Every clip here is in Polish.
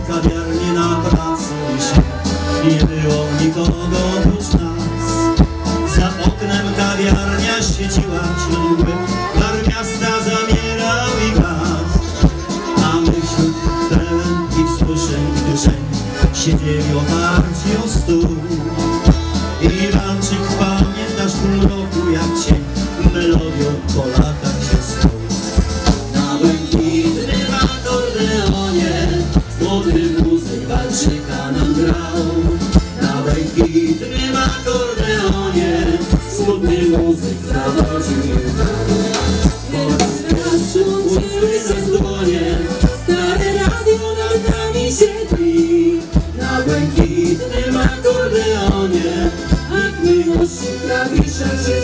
kawiarni na pracy się Nie było nikogo oprócz nas. Za oknem kawiarnia świeciła ciągły Par miasta zamierał i gaz A my wśród pełen i wzruszeń i drżeń Siedzieli oparci o stół. Nam grał. Na błękitnym akordeonie Smutny muzyk zawodził. Im Usłyszę dłonie Stare radio nad nami się Na błękitnym akordeonie Nikt miłości klawisza się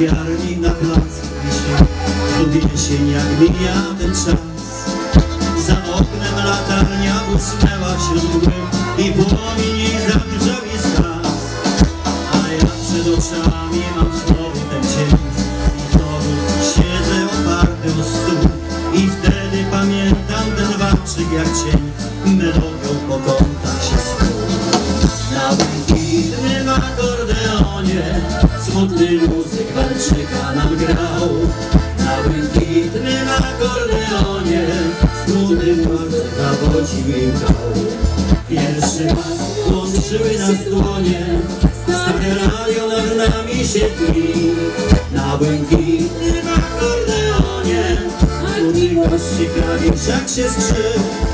kawiarni na plac wisi Znów jesień jak mija ten czas. Za oknem latarnia usnęła wśród I płomień jej zagrzał i zgasł A ja przed oczami mam znowu ten cień. I znowu siedzę oparty o stół. I wtedy pamiętam ten walczyk jak cień. Melodią po kątach się struł na błękitnym akordeonie Smutny muzyk walczyka nam grał. Na błękitnym akordeonie Smutny muzyk zawodził im grał Pierwszy raz łączyły nas dłonie Stare radio nad nami się tli Na błękitnym akordeonie Smutny gości klawiszak się skrzył